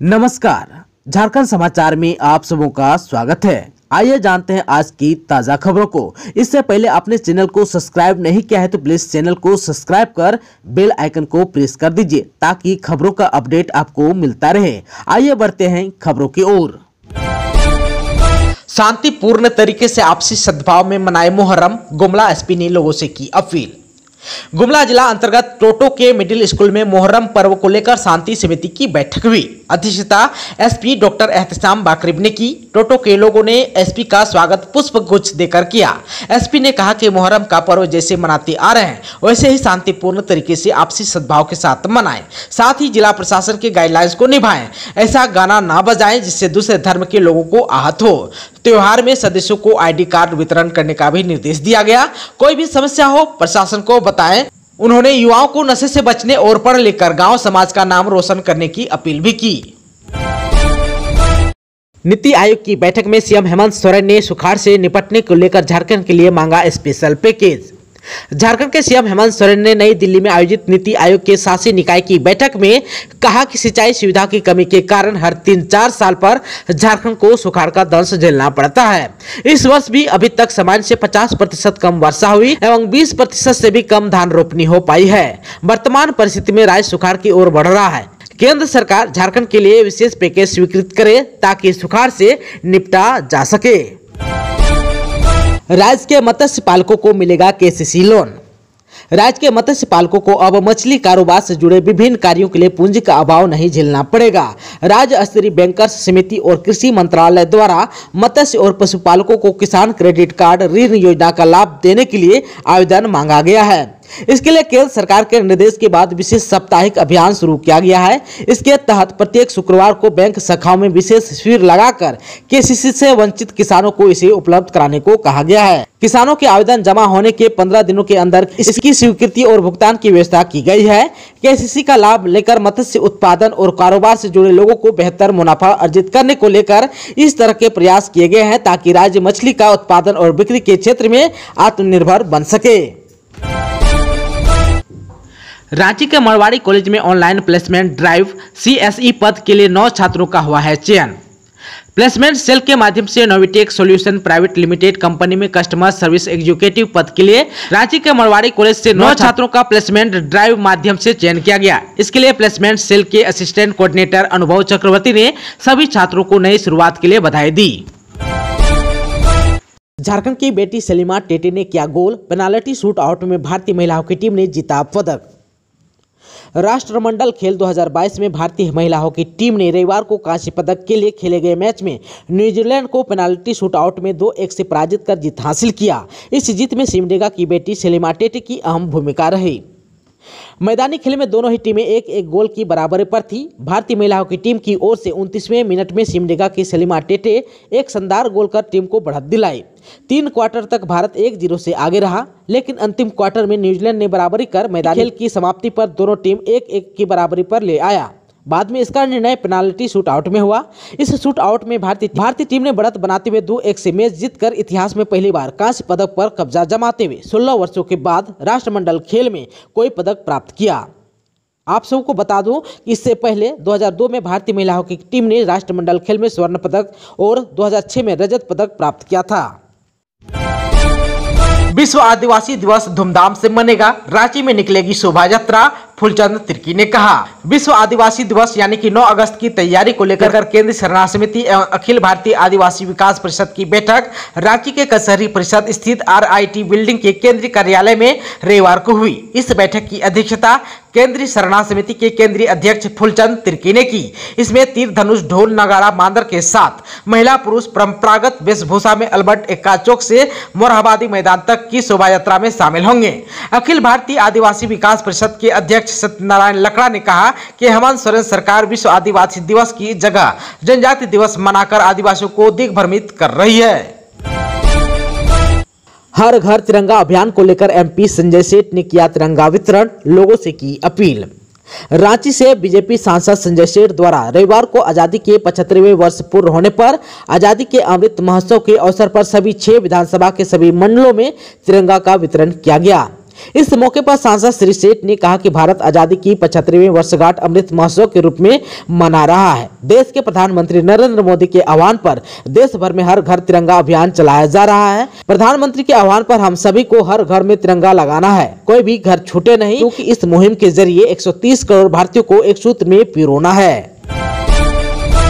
नमस्कार। झारखंड समाचार में आप सबों का स्वागत है। आइए जानते हैं आज की ताज़ा खबरों को। इससे पहले आपने चैनल को सब्सक्राइब नहीं किया है तो प्लीज़ चैनल को सब्सक्राइब कर बेल आइकन को प्रेस कर दीजिए ताकि खबरों का अपडेट आपको मिलता रहे। आइए बढ़ते हैं खबरों की ओर। शांतिपूर्ण तरीके से आपसी सद्भाव में मनाए मुहर्रम, गुमला एसपी ने लोगों से की अपील। गुमला जिला अंतर्गत टोटो के मिडिल स्कूल में मोहर्रम पर्व को लेकर शांति समिति की बैठक हुई। अध्यक्षता एसपी डॉक्टर एहतसाम बाकरीब ने की। टोटो के लोगों ने एसपी का स्वागत पुष्प गुच्छ देकर किया। एसपी ने कहा कि मोहर्रम का पर्व जैसे मनाते आ रहे हैं, वैसे ही शांतिपूर्ण तरीके से आपसी सद्भाव के साथ मनाएँ, साथ ही जिला प्रशासन के गाइडलाइंस को निभाएँ। ऐसा गाना ना बजाएँ जिससे दूसरे धर्म के लोगों को आहत हो। त्योहार में सदस्यों को आईडी कार्ड वितरण करने का भी निर्देश दिया गया। कोई भी समस्या हो, प्रशासन को बताएँ उन्होंने युवाओं को नशे से बचने और पढ़ लिख कर गाँव समाज का नाम रोशन करने की अपील भी की। नीति आयोग की बैठक में सीएम हेमंत सोरेन ने सुखाड़ से निपटने को लेकर झारखंड के लिए मांगा स्पेशल पैकेज। झारखंड के सीएम हेमंत सोरेन ने नई दिल्ली में आयोजित नीति आयोग के शासी निकाय की बैठक में कहा कि सिंचाई सुविधा की कमी के कारण हर तीन चार साल पर झारखंड को सुखाड़ का दंश झेलना पड़ता है। इस वर्ष भी अभी तक सामान्य से 50 प्रतिशत कम वर्षा हुई एवं 20 प्रतिशत से भी कम धान रोपनी हो पाई है। वर्तमान परिस्थिति में राज्य सुखाड़ की ओर बढ़ रहा है। केंद्र सरकार झारखंड के लिए विशेष पैकेज स्वीकृत करे ताकि सुखाड़ से निपटा जा सके। राज्य के मत्स्य पालकों को मिलेगा केसीसी लोन राज्य के मत्स्य पालकों को अब मछली कारोबार से जुड़े विभिन्न कार्यों के लिए पूंजी का अभाव नहीं झेलना पड़ेगा। राज्य स्तरीय बैंकर्स समिति और कृषि मंत्रालय द्वारा मत्स्य और पशुपालकों को किसान क्रेडिट कार्ड ऋण योजना का लाभ देने के लिए आवेदन मांगा गया है। इसके लिए केंद्र सरकार के निर्देश के बाद विशेष साप्ताहिक अभियान शुरू किया गया है। इसके तहत प्रत्येक शुक्रवार को बैंक शाखाओं में विशेष शिविर लगाकर केसीसी से वंचित किसानों को इसे उपलब्ध कराने को कहा गया है। किसानों के आवेदन जमा होने के 15 दिनों के अंदर इसकी स्वीकृति और भुगतान की व्यवस्था की गई है। केसीसी का लाभ लेकर मत्स्य उत्पादन और कारोबार से जुड़े लोगों को बेहतर मुनाफा अर्जित करने को लेकर इस तरह के प्रयास किए गए हैं ताकि राज्य मछली का उत्पादन और बिक्री के क्षेत्र में आत्मनिर्भर बन सके। रांची के मरवाड़ी कॉलेज में ऑनलाइन प्लेसमेंट ड्राइव सीएसई पद के लिए नौ छात्रों का हुआ है चयन। प्लेसमेंट सेल के माध्यम से Novitech solution private limited company में कस्टमर सर्विस एग्जीक्यूटिव पद के लिए रांची के मरवाड़ी कॉलेज से नौ छात्रों का प्लेसमेंट ड्राइव माध्यम से चयन किया गया। इसके लिए प्लेसमेंट सेल के असिस्टेंट कोऑर्डिनेटर अनुभव चक्रवर्ती ने सभी छात्रों को नई शुरुआत के लिए बधाई दी। झारखंड की बेटी सलीमा टेटे ने किया गोल। पेनाल्टी शूट आउट में भारतीय महिला हॉकी टीम ने जीता पदक। राष्ट्रमंडल खेल 2022 में भारतीय महिला हॉकी टीम ने रविवार को कांस्य पदक के लिए खेले गए मैच में न्यूजीलैंड को पेनाल्टी शूटआउट में दो एक से पराजित कर जीत हासिल किया। इस जीत में सिमडेगा की बेटी सेलिमा टेटे की अहम भूमिका रही। मैदानी खेल में दोनों ही टीमें एक एक गोल की बराबरी पर थी। भारतीय महिला हॉकी टीम की ओर से उनतीसवें मिनट में सिमडेगा की सलीमा टेटे एक शानदार गोल कर टीम को बढ़त दिलाई। तीन क्वार्टर तक भारत एक ज़ीरो से आगे रहा लेकिन अंतिम क्वार्टर में न्यूजीलैंड ने बराबरी कर मैदानी खेल की समाप्ति पर दोनों टीम एक एक की बराबरी पर ले आया। बाद में इसका निर्णय पेनाल्टी शूट आउट में हुआ। इस शूट आउट में भारतीय भारतीय टीम ने बढ़त बनाते हुए दो एक से मैच जीतकर इतिहास में पहली बार कांस्य पदक पर कब्जा जमाते हुए 16 वर्षों के बाद राष्ट्रमंडल खेल में कोई पदक प्राप्त किया। आप सबको बता दूँ कि इससे पहले 2002 में भारतीय महिला हॉकी टीम ने राष्ट्रमंडल खेल में स्वर्ण पदक और 2006 में रजत पदक प्राप्त किया था। विश्व आदिवासी दिवस धूमधाम से मनेगा। रांची में निकलेगी शोभा यात्रा फुलचंद तिर्की ने कहा, विश्व आदिवासी दिवस यानी कि 9 अगस्त की तैयारी को लेकर केंद्रीय शरणा समिति एवं अखिल भारतीय आदिवासी विकास परिषद की बैठक रांची के कचहरी परिषद स्थित आरआईटी बिल्डिंग के केंद्रीय कार्यालय में रविवार को हुई। इस बैठक की अध्यक्षता केंद्रीय शरणा समिति के केंद्रीय अध्यक्ष फुलचंद तिर्की ने की। इसमें तीर धनुष ढोल नगारा मांदर के साथ महिला पुरुष परंपरागत वेशभूषा में अल्बर्ट एक्का चौक से मोरहाबादी मैदान तक की शोभा यात्रा में शामिल होंगे। अखिल भारतीय आदिवासी विकास परिषद के अध्यक्ष अध्यक्ष सत्यनारायण लकड़ा ने कहा कि हेमंत सोरेन सरकार विश्व आदिवासी दिवस की जगह जनजाति दिवस मनाकर आदिवासियों को दिग्भ्रमित कर रही है। हर घर तिरंगा अभियान को लेकर एमपी संजय सेठ ने किया तिरंगा वितरण, लोगों से की अपील। रांची से बीजेपी सांसद संजय सेठ द्वारा रविवार को आज़ादी के पचहत्तरवें वर्ष पूर्ण होने पर आज़ादी के अमृत महोत्सव के अवसर पर सभी छह विधानसभा के सभी मंडलों में तिरंगा का वितरण किया गया। इस मौके पर सांसद श्री सेठ ने कहा कि भारत आज़ादी की पचहत्तरवीं वर्षगांठ अमृत महोत्सव के रूप में मना रहा है। देश के प्रधानमंत्री नरेंद्र मोदी के आह्वान पर देश भर में हर घर तिरंगा अभियान चलाया जा रहा है। प्रधानमंत्री के आह्वान पर हम सभी को हर घर में तिरंगा लगाना है। कोई भी घर छूटे नहीं, क्योंकि इस मुहिम के ज़रिए 130 करोड़ भारतीयों को एक सूत्र में पिरोना है।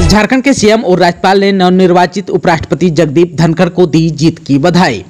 झारखंड के सीएम और राज्यपाल ने नवनिर्वाचित उपराष्ट्रपति जगदीप धनखड़ को दी जीत की बधाई।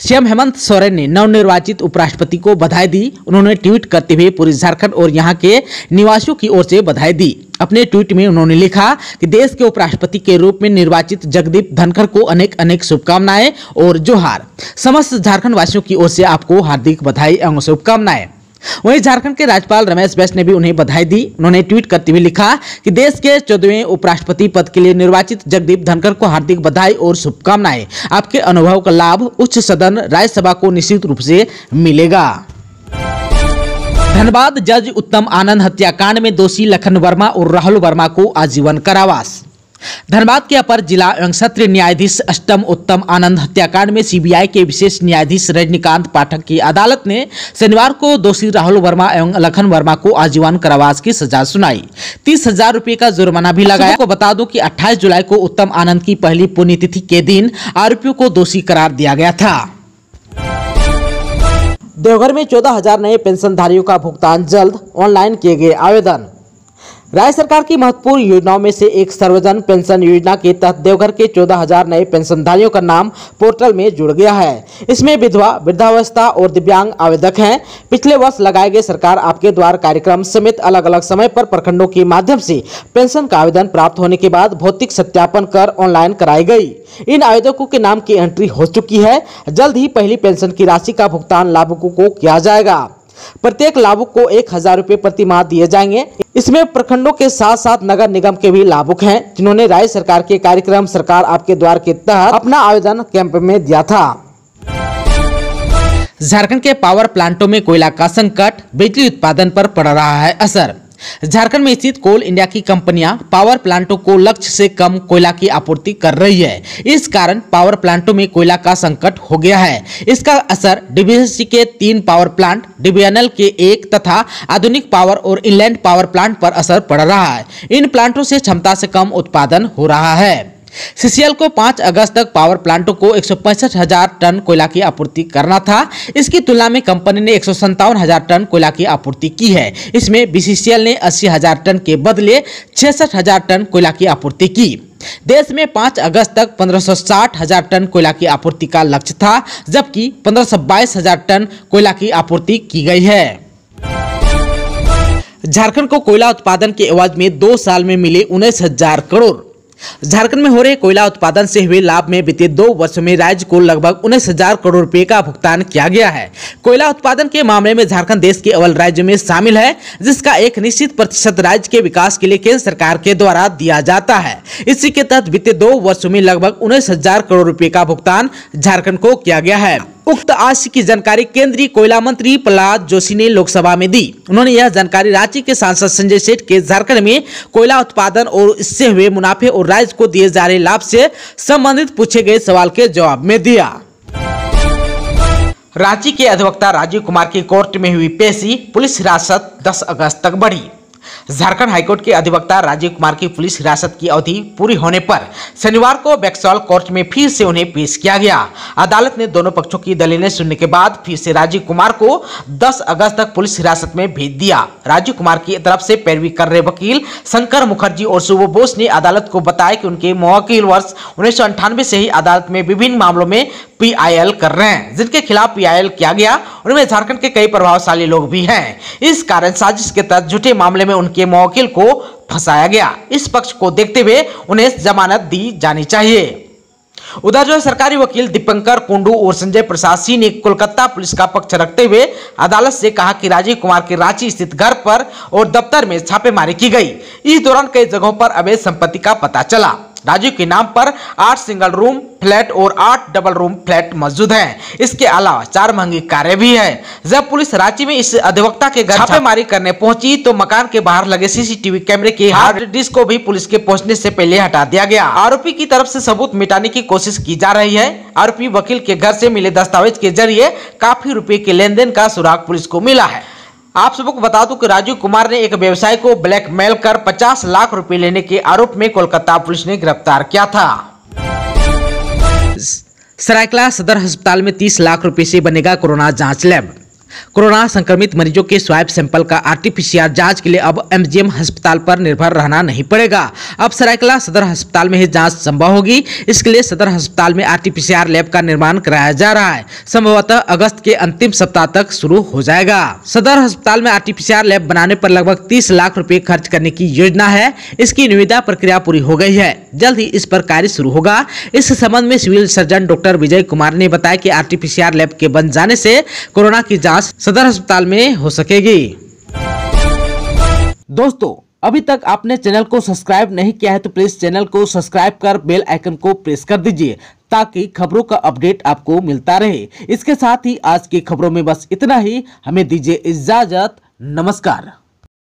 सीएम हेमंत सोरेन ने नवनिर्वाचित उपराष्ट्रपति को बधाई दी। उन्होंने ट्वीट करते हुए पूरे झारखंड और यहाँ के निवासियों की ओर से बधाई दी। अपने ट्वीट में उन्होंने लिखा कि देश के उपराष्ट्रपति के रूप में निर्वाचित जगदीप धनखड़ को अनेक अनेक शुभकामनाएँ और जोहार। समस्त झारखंड वासियों की ओर से आपको हार्दिक बधाई एवं शुभकामनाएँ। वहीं झारखंड के राज्यपाल रमेश बैस ने भी उन्हें बधाई दी। उन्होंने ट्वीट करते हुए लिखा कि देश के चौदहवें उपराष्ट्रपति पद के लिए निर्वाचित जगदीप धनखड़ को हार्दिक बधाई और शुभकामनाएँ। आपके अनुभव का लाभ उच्च सदन राज्यसभा को निश्चित रूप से मिलेगा। धनबाद जज उत्तम आनंद हत्याकांड में दोषी लखन वर्मा और राहुल वर्मा को आजीवन कारावास। धनबाद के अपर जिला एवं सत्र न्यायाधीश अष्टम उत्तम आनंद हत्याकांड में सीबीआई के विशेष न्यायाधीश रजनीकांत पाठक की अदालत ने शनिवार को दोषी राहुल वर्मा एवं लखन वर्मा को आजीवन कारावास की सजा सुनाई। तीस हज़ार रूपए का जुर्माना भी लगाया। को बता दूँ कि 28 जुलाई को उत्तम आनंद की पहली पुण्यतिथि के दिन आरोपियों को दोषी करार दिया गया था। देवघर में चौदह हज़ार नए पेंशनधारियों का भुगतान जल्द ऑनलाइन किए गए आवेदन। राज्य सरकार की महत्वपूर्ण योजनाओं में से एक सर्वजन पेंशन योजना के तहत देवघर के चौदह हज़ार नए पेंशनधारियों का नाम पोर्टल में जुड़ गया है। इसमें विधवा, वृद्धावस्था और दिव्यांग आवेदक हैं। पिछले वर्ष लगाए गए सरकार आपके द्वार कार्यक्रम समेत अलग अलग समय पर प्रखंडों के माध्यम से पेंशन का आवेदन प्राप्त होने के बाद भौतिक सत्यापन कर ऑनलाइन कराई गई। इन आवेदकों के नाम की एंट्री हो चुकी है। जल्द ही पहली पेंशन की राशि का भुगतान लाभुकों को किया जाएगा। प्रत्येक लाभुक को एक हज़ार रूपए प्रति माह दिए जाएँगे। इसमें प्रखंडों के साथ साथ नगर निगम के भी लाभुक हैं, जिन्होंने राज्य सरकार के कार्यक्रम सरकार आपके द्वार के तहत अपना आवेदन कैंप में दिया था। झारखंड के पावर प्लांटों में कोयला का संकट, बिजली उत्पादन पर पड़ रहा है असर। झारखंड में स्थित कोल इंडिया की कंपनियाँ पावर प्लांटों को लक्ष्य से कम कोयला की आपूर्ति कर रही है। इस कारण पावर प्लांटों में कोयला का संकट हो गया है। इसका असर डीबीएससी के तीन पावर प्लांट डीबीएनएल के एक तथा आधुनिक पावर और इनलैंड पावर प्लांट पर असर पड़ रहा है। इन प्लांटों से क्षमता से कम उत्पादन हो रहा है। सीसीएल को 5 अगस्त तक पावर प्लांटों को एक हज़ार टन कोयला की आपूर्ति करना था। इसकी तुलना में कंपनी ने एक हज़ार टन कोयला की आपूर्ति की है। इसमें बीसीसीएल ने अस्सी हज़ार टन के बदले छियासठ हज़ार टन कोयला की आपूर्ति की। देश में 5 अगस्त तक पंद्रह हज़ार टन कोयला की आपूर्ति का लक्ष्य था, जबकि पंद्रह हज़ार टन कोयला की आपूर्ति की गई है। झारखंड को कोयला उत्पादन के एवज में दो साल में मिले उन्नीस हज़ार करोड़। झारखंड में हो रहे कोयला उत्पादन से हुए लाभ में बीते दो वर्षों में राज्य को लगभग उन्नीस हज़ार करोड़ रुपए का भुगतान किया गया है। कोयला उत्पादन के मामले में झारखंड देश के अव्वल राज्य में शामिल है, जिसका एक निश्चित प्रतिशत राज्य के विकास के लिए केंद्र सरकार के द्वारा दिया जाता है। इसी के तहत बीते दो वर्षो में लगभग उन्नीस हज़ार करोड़ रुपए का भुगतान झारखंड को किया गया है। उक्त आशय की जानकारी केंद्रीय कोयला मंत्री प्रहलाद जोशी ने लोकसभा में दी। उन्होंने यह जानकारी रांची के सांसद संजय सेठ के झारखंड में कोयला उत्पादन और इससे हुए मुनाफे और राज्य को दिए जा रहे लाभ से संबंधित पूछे गए सवाल के जवाब में दिया। रांची के अधिवक्ता राजीव कुमार की कोर्ट में हुई पेशी पुलिस हिरासत 10 अगस्त तक बढ़ी। झारखंड हाईकोर्ट के अधिवक्ता राजीव कुमार की पुलिस हिरासत की अवधि पूरी होने पर शनिवार को बैक्सॉल कोर्ट में फिर से उन्हें पेश किया गया। अदालत ने दोनों पक्षों की दलीलें सुनने के बाद फिर से राजीव कुमार को 10 अगस्त तक पुलिस हिरासत में भेज दिया। राजीव कुमार की तरफ़ से पैरवी कर रहे वकील शंकर मुखर्जी और शुभ बोस ने अदालत को बताया कि उनके मवकील वर्ष उन्नीस से ही अदालत में विभिन्न मामलों में पीआईएल कर रहे हैं। जिनके खिलाफ पीआईएल किया गया, उनमें झारखंड के कई प्रभावशाली लोग भी हैं। इस कारण साजिश के तहत झूठे मामले में उनके मवकिल को फंसाया गया। इस पक्ष को देखते हुए उन्हें जमानत दी जानी चाहिए। उधर जो सरकारी वकील दीपंकर कुंडू और संजय प्रसाद सिंह ने कोलकाता पुलिस का पक्ष रखते हुए अदालत से कहा कि राजीव कुमार के रांची स्थित घर पर और दफ्तर में छापेमारी की गई। इस दौरान कई जगहों पर अवैध संपत्ति का पता चला। राजू के नाम पर आठ सिंगल रूम फ्लैट और आठ डबल रूम फ्लैट मौजूद हैं। इसके अलावा चार महँगी कारें भी है। जब पुलिस रांची में इस अधिवक्ता के घर छापेमारी करने पहुँची तो मकान के बाहर लगे सीसीटीवी कैमरे के हार्ड डिस्क को भी पुलिस के पहुँचने से पहले हटा दिया गया। आरोपी की तरफ़ से सबूत मिटाने की कोशिश की जा रही है। आरोपी वकील के घर से मिले दस्तावेज़ के ज़रिए काफ़ी रुपए के लेन देन का सुराग पुलिस को मिला है। आप सबको बता दूँ कि राजीव कुमार ने एक व्यवसायी को ब्लैकमेल कर 50 लाख रुपए लेने के आरोप में कोलकाता पुलिस ने गिरफ़्तार किया था। सरायकला सदर अस्पताल में 30 लाख रुपए से बनेगा कोरोना जाँच लैब। कोरोना संक्रमित मरीजों के स्वाइप सैंपल का आरटीपीसीआर जाँच के लिए अब एमजीएम अस्पताल पर निर्भर रहना नहीं पड़ेगा। अब सरायकला सदर अस्पताल में ही जाँच संभव होगी। इसके लिए सदर अस्पताल में आरटीपीसीआर लैब का निर्माण कराया जा रहा है। संभवतः अगस्त के अंतिम सप्ताह तक शुरू हो जाएगा। सदर अस्पताल में आरटीपीसीआर लैब बनाने पर लगभग तीस लाख रूपए खर्च करने की योजना है। इसकी निविदा प्रक्रिया पूरी हो गई है। जल्द ही इस पर कार्य शुरू होगा। इस संबंध में civil surgeon doctor Vijay Kumar ने बताया कि आरटीपीसीआर लैब के बन जाने से कोरोना की जाँच सदर अस्पताल में हो सकेगी। दोस्तों, अभी तक आपने चैनल को सब्सक्राइब नहीं किया है तो प्लीज़ चैनल को सब्सक्राइब कर बेल आइकन को प्रेस कर दीजिए ताकि खबरों का अपडेट आपको मिलता रहे। इसके साथ ही आज की खबरों में बस इतना ही। हमें दीजिए इजाज़त। नमस्कार।